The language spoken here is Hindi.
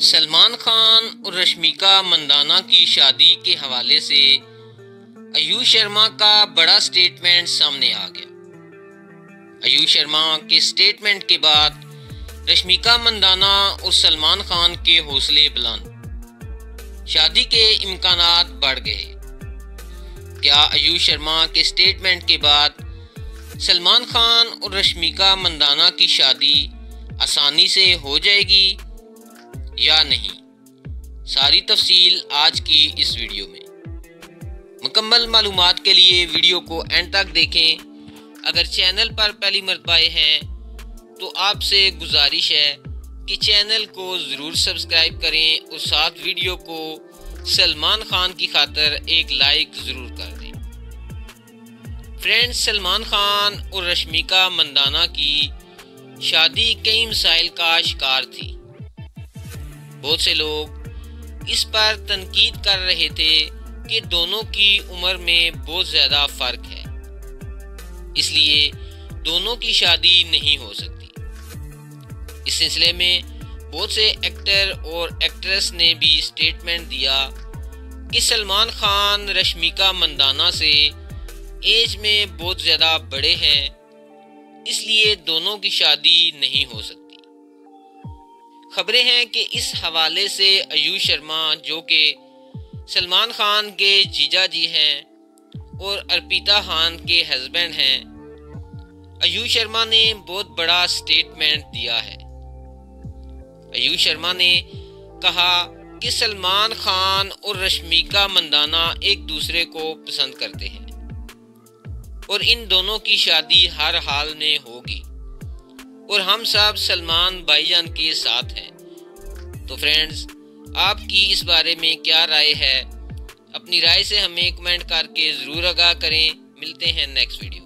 सलमान खान और रश्मिका मंदाना की शादी के हवाले से आयुष शर्मा का बड़ा स्टेटमेंट सामने आ गया। आयुष शर्मा के स्टेटमेंट के बाद रश्मिका मंदाना और सलमान खान के हौसले बुलंद। शादी के इम्कान बढ़ गए। क्या आयुष शर्मा के स्टेटमेंट के बाद सलमान खान और रश्मिका मंदाना की शादी आसानी से हो जाएगी? या नहीं? सारी तफसील आज की इस वीडियो में। मुकम्मल मालूम के लिए वीडियो को एंड तक देखें। अगर चैनल पर पहली मरतबा हैं तो आपसे गुजारिश है कि चैनल को ज़रूर सब्सक्राइब करें और साथ वीडियो को सलमान खान की खातर एक लाइक ज़रूर कर दें। फ्रेंड्स, सलमान खान और रश्मिका मंदाना की शादी कई मसाइल का शिकार थी। बहुत से लोग इस पर तनकीद कर रहे थे कि दोनों की उम्र में बहुत ज़्यादा फ़र्क है। इसलिए दोनों की शादी नहीं हो सकती। इस सिलसिले में बहुत से एक्टर और एक्ट्रेस ने भी स्टेटमेंट दिया कि सलमान खान, रश्मिका मंदाना से एज में बहुत ज़्यादा बड़े हैं, इसलिए दोनों की शादी नहीं हो सकती। खबरें हैं कि इस हवाले से आयुष शर्मा, जो कि सलमान खान के जीजा जी हैं और अर्पिता खान के हस्बैंड हैं आयुष शर्मा ने बहुत बड़ा स्टेटमेंट दिया है। आयुष शर्मा ने कहा कि सलमान खान और रश्मिका मंदाना एक दूसरे को पसंद करते हैं और इन दोनों की शादी हर हाल में होगी। और हम सब सलमान भाईजान के साथ हैं। तो फ्रेंड्स आपकी इस बारे में क्या राय है? अपनी राय से हमें कमेंट करके ज़रूर आगाह करें। मिलते हैं नेक्स्ट वीडियो